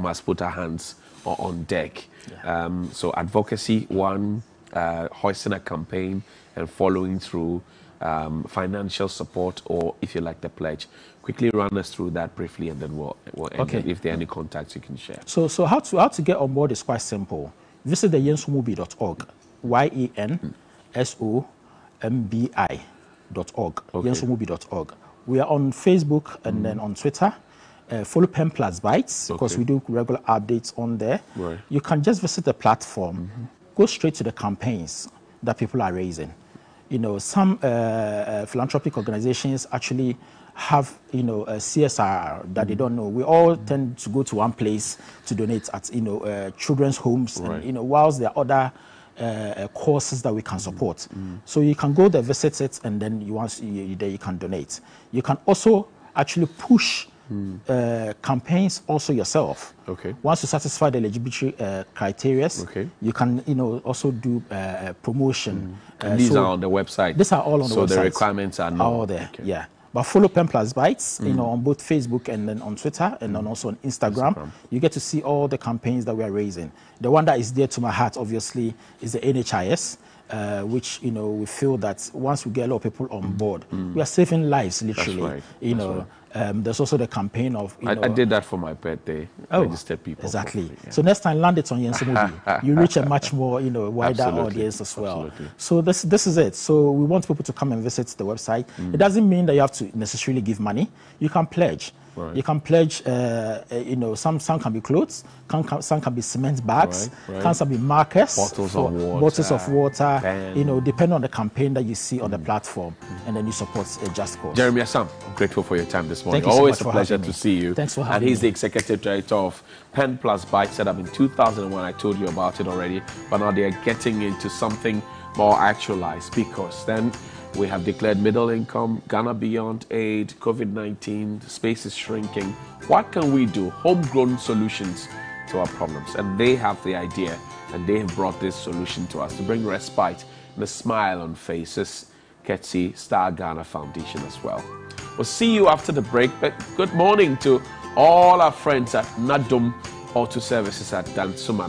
must put our hands on deck. Yeah. Um, so advocacy, one, uh, hoisting a campaign and following through um, financial support, or if you like the pledge. Quickly run us through that briefly, and then we'll, we'll end okay. if there are any contacts you can share. So, so how to how to get on board is quite simple. Visit the yensomubi.org, y e n s o m b i dot org, okay. yensomubi.org. We are on Facebook and mm. then on Twitter. Uh, follow Pen Plus Bytes because okay. we do regular updates on there. Right. You can just visit the platform, mm -hmm. go straight to the campaigns that people are raising you know, some uh, uh, philanthropic organizations actually have, you know, a CSR that they don't know. We all tend to go to one place to donate at, you know, uh, children's homes, right. and, you know, whilst there are other uh, courses that we can support. Mm. So you can go there, visit it, and then you want you, there you can donate. You can also actually push mm. uh, campaigns also yourself. Okay. Once you satisfy the eligibility uh, criteria, okay. you can you know also do uh, promotion. Mm. these so are on the website. These are all on the website. So the requirements are all there. Okay. Yeah. But follow Pen Plus Bytes, you know, on both Facebook and then on Twitter and then also on Instagram. Instagram. You get to see all the campaigns that we are raising. The one that is dear to my heart, obviously, is the NHIS. Uh, which you know we feel that once we get a lot of people on board, mm. we are saving lives literally. Right. You That's know, right. Um, there's also the campaign of. I, know, I, did that for my birthday. Oh, registered people. Exactly. Yeah. So next time, land it on Yensomubi. you reach a much more, you know, wider Absolutely. audience as well. Absolutely. So this this is it. So we want people to come and visit the website. Mm. It doesn't mean that you have to necessarily give money. You can pledge. Right. You can pledge, uh, uh, you know, some, some can be clothes, can, some can be cement bags, right, right. can be markers, bottles of water, bottles of water you know, depending on the campaign that you see mm. on the mm. platform, mm. and then you support a just cause. Jeremy Assam, I'm grateful for your time this morning. Thank you Always so a pleasure to see you. Thanks for having me. And he's me. the executive director of Pen Plus Byte, set up in 2001. I told you about it already, but now they're getting into something more actualized because then we have declared middle income, Ghana Beyond Aid, COVID 19, space is shrinking. What can we do? Homegrown solutions to our problems. And they have the idea and they have brought this solution to us to bring respite and a smile on faces. Ketsi Star Ghana Foundation as well. We'll see you after the break, but good morning to all our friends at Nadum Auto Services at Dansoman.